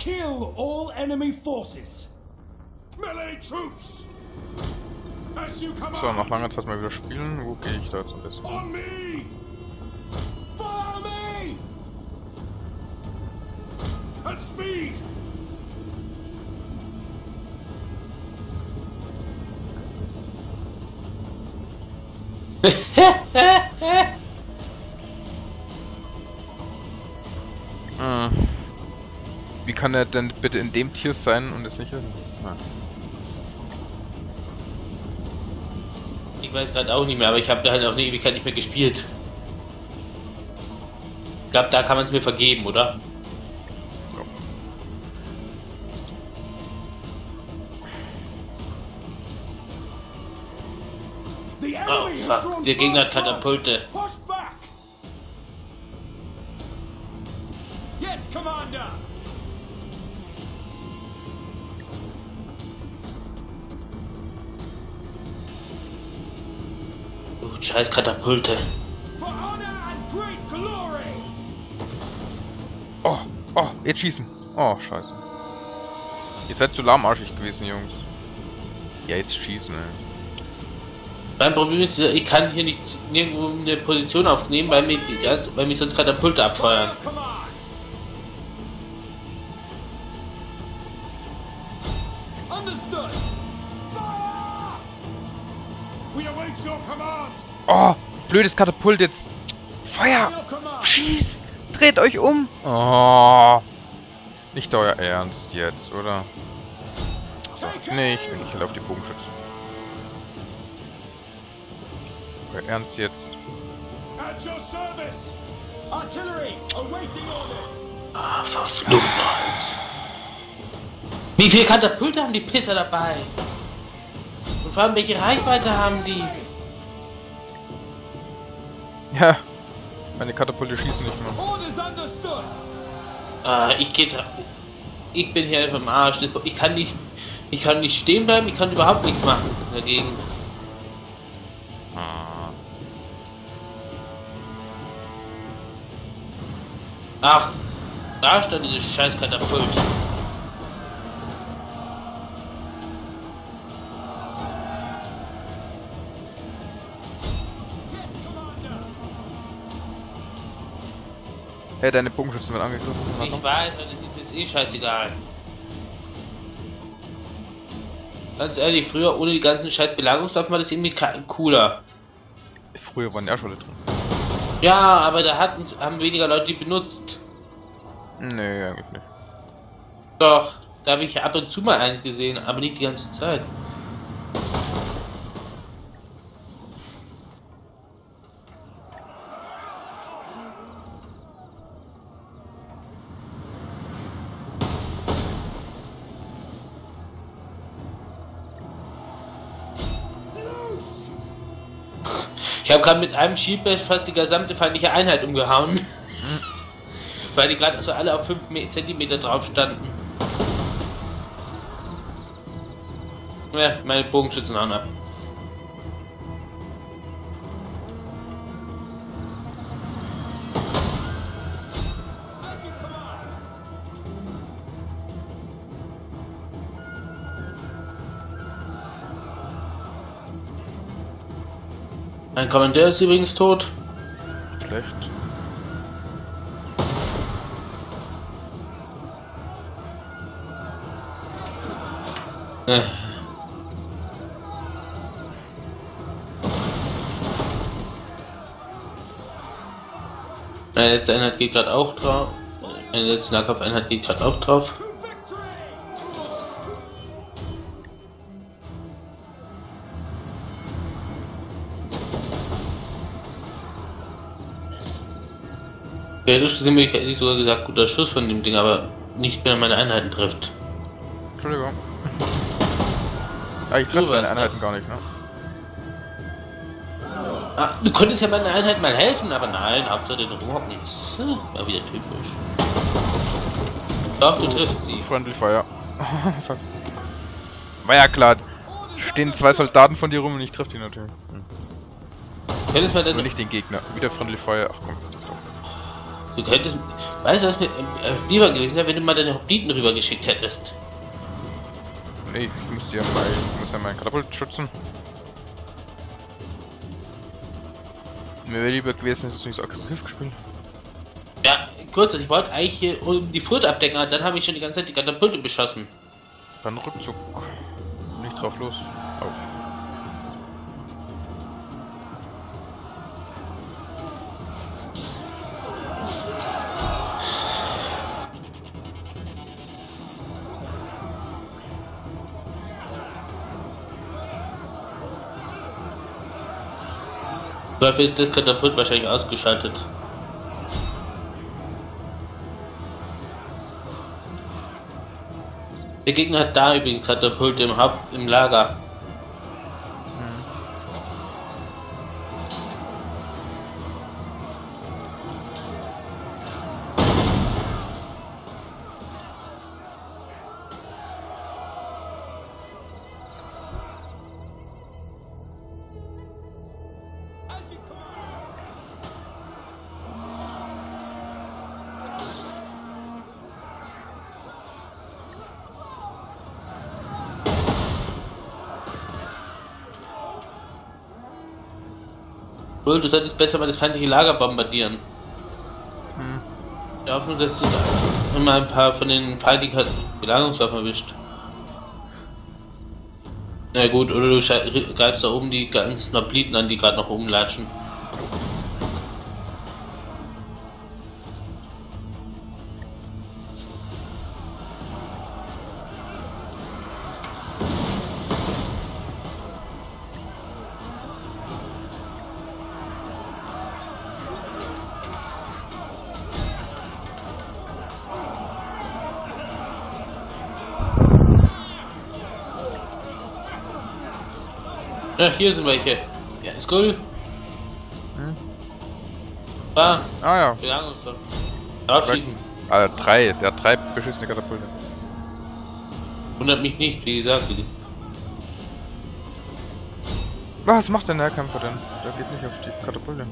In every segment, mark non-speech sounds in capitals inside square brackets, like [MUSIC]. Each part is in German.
Kill all enemy forces. Melee troops! As you come So, nach langer Zeit mal wieder spielen. Wo gehe ich da jetzt am besten? On me! Follow me! At speed! Kann er denn bitte in dem Tier sein und es nicht in? Ah. Ich weiß gerade auch nicht mehr, aber ich habe halt auch eine Ewigkeit nicht mehr gespielt. Ich glaube, da kann man es mir vergeben, oder? Ja. Oh, fuck. Der Gegner hat. Katapulte. Yes, Commander! Scheiß Katapulte. For honor and great glory! Oh, oh, jetzt schießen. Oh, scheiße. Ihr seid zu lahmarschig gewesen, Jungs. Ja, jetzt schießen, ey. Mein Problem ist, ich kann hier nicht nirgendwo eine Position aufnehmen, weil mich, weil mich sonst Katapulte abfeuern. Oh, blödes Katapult jetzt. Feuer! Schieß! Dreht euch um! Oh. Nicht euer Ernst jetzt, oder? Nee, ich bin nicht halt auf die Bogenschützen. Euer Ernst jetzt? At your service! Artillery, awaiting orders! Ah, verflucht nochmals. Wie viele Katapulte haben die Pisser dabei? Und vor allem, welche Reichweite haben die? Ja. Meine Katapulte schießen nicht mehr. Ah, ich geh Ich bin hier einfach am Arsch. Ich kann nicht. Ich kann nicht stehen bleiben, ich kann überhaupt nichts machen dagegen. Ah. Ach, da stand dieses scheiß Katapult. Hey, deine Bogenschützen werden angegriffen. Ich komm. weiß, das ist eh scheißegal. Ganz ehrlich, früher ohne die ganzen scheiß Belagerungswaffen war das irgendwie cooler. Früher waren ja schon drin. Ja, aber da hatten, haben weniger Leute die benutzt. Nee, eigentlich nicht. Doch, da habe ich ab und zu mal eins gesehen, aber nicht die ganze Zeit. Ich habe gerade mit einem Schiebbash fast die gesamte feindliche Einheit umgehauen. Weil die gerade so alle auf 5 cm drauf standen. Ja, meine Bogenschützen hauen ab. Mein Kommandeur ist übrigens tot. Schlecht. Äh. Meine letzte Einheit geht gerade auch drauf. Meine letzte Nahkampfeinheit geht gerade auch drauf. Theoretisch gesehen hätte ich sogar gesagt, guter Schuss von dem Ding, aber nicht mehr meine Einheiten trifft. Entschuldigung. [LAUGHS] Ah, ich treffe deine warst Einheiten das. gar nicht, ne? Ah, du konntest ja meiner Einheit mal helfen, aber nein, Hauptsache den überhaupt nichts. Hm, War wieder typisch. Doch, du triffst sie. Friendly Fire. [LAUGHS] Fuck. War ja klar. Stehen zwei Soldaten von dir rum und ich treffe die natürlich. Hm. Könntest Aber denn nicht den Gegner. Wieder Friendly Fire. Ach komm. Du könntest. Weißt du, was mir äh, lieber gewesen wäre, wenn du mal deine Hopliten rübergeschickt hättest? Nee, ich muss ja mal, ich muss ja meinen Katapult schützen. Mir wäre lieber gewesen, dass du nicht so aggressiv gespielt. Ja, kurz, ich wollte eigentlich hier um die Furt abdecken, aber dann habe ich schon die ganze Zeit die Katapulte beschossen. Dann Rückzug. Nicht drauf los. Auf. Dafür ist das Katapult wahrscheinlich ausgeschaltet. Der Gegner hat da übrigens Katapulte im Haupt im Lager. Wohl, du solltest besser mal das feindliche Lager bombardieren. Hm. Ich hoffe, dass du da immer ein paar von den feindlichen Belagerungswaffen erwischt. Na gut, oder du greifst da oben die ganzen Hopliten an, die gerade noch rumlatschen. Ja, hier sind welche. Ja, ist cool. Hm. Ah, Ah ja. Belagerungswaffen. Draufschießen. Ah, drei. Der hat drei beschissene Katapulte. Wundert mich nicht, wie gesagt. die- Was macht der Nahkämpfer denn? Der geht nicht auf die Katapulte.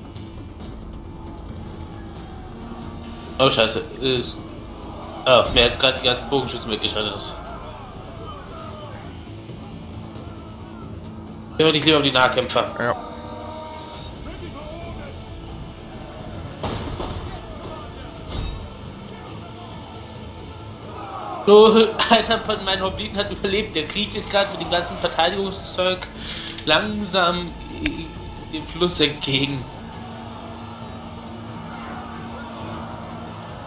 Oh, scheiße. Ist. Oh, mir hat gerade die ganzen Bogenschützen weggeschaltet. Immer nicht lieber die Nahkämpfer. Ja. So, [LAUGHS] einer von meinen Hopliten hat überlebt. Der kriecht jetzt gerade mit dem ganzen Verteidigungszeug langsam dem Fluss entgegen.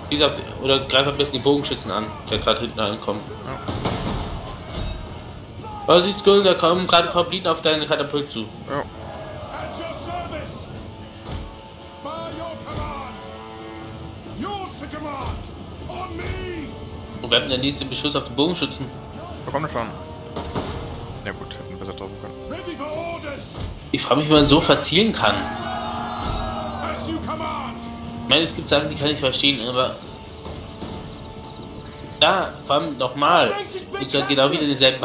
Wie gesagt, oder greif am besten die Bogenschützen an, der gerade hinten ankommt. Oh, sieht's cool, da kommen gerade ein paar Hopliten auf deine Katapult zu. Ja. Und bleibt denn der nächste Beschuss auf die Bogenschützen? Da kommt schon. Ja gut, hätten besser drauf können. Ich frage mich, wie man so verzielen kann. Ich meine, es gibt Sachen, die kann ich verstehen, aber. Da, vor allem nochmal. Und zwar genau wieder in derselben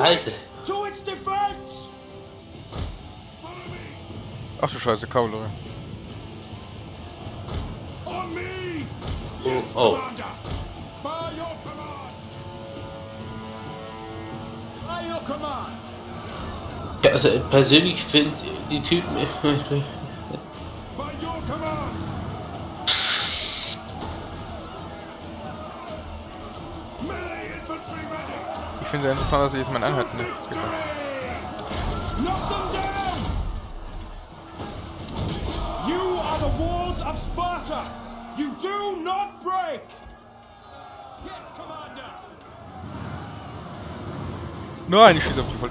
Ach du Scheiße, Kavallerie. Oh, oh. Ja, also persönlich finde ich die Typen. Ich finde interessant, dass ich jetzt meine Einheiten nicht Victory. Sparta. You do not break. Yes, Commander. Nein, ich schieße auf die. Oh,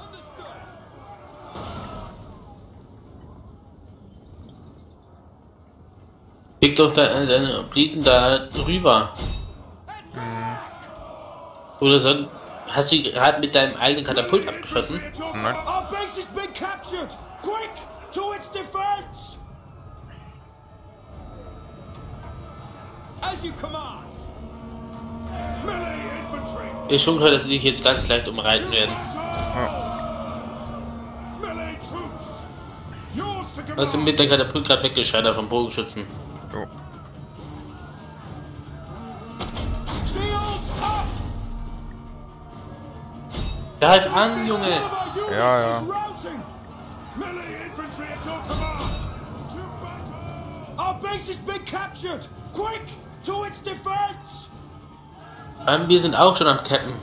Understood. Schick doch de- deine Bliten da rüber. Oder soll. Hast du gerade mit deinem eigenen Katapult abgeschossen? Nein. Ich schon gehört, dass sie dich jetzt ganz leicht umreiten werden. ja. Also mit der Katapult gerade weggeschreddert vom Bogenschützen. Jo. Captured! Quick! To its defense! Ähm, wir sind auch schon am Cappen.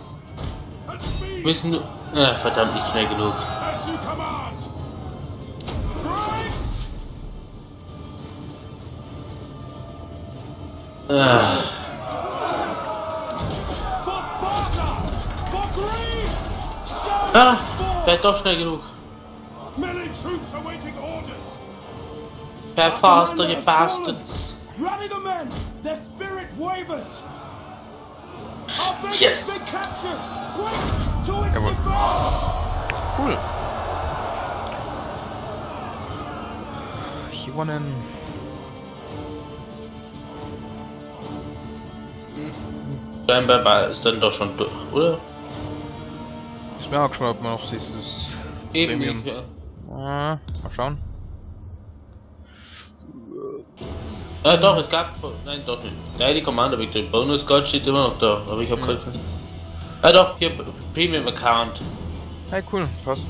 Müssen nur... Ja, verdammt, nicht schnell genug. Ah, ah force! wäre doch schnell genug. Per faster, you bastards. Rally the men! Their spirit wavers! Our base Yes. has been captured! Quick! To its Jawohl. defense! Cool. Gewonnen. Scheinbar war es dann doch schon durch, oder? Ich bin auch gespannt, ob man noch dieses Eben, Premium. ja. Ah, mal schauen. Ah, doch, es gab. Nein, doch nicht. Nein, die Commander Victory. Bonus Gold steht immer noch da, aber ich hab keinen. Ah, doch, hier Premium Account. Hey, cool, passt.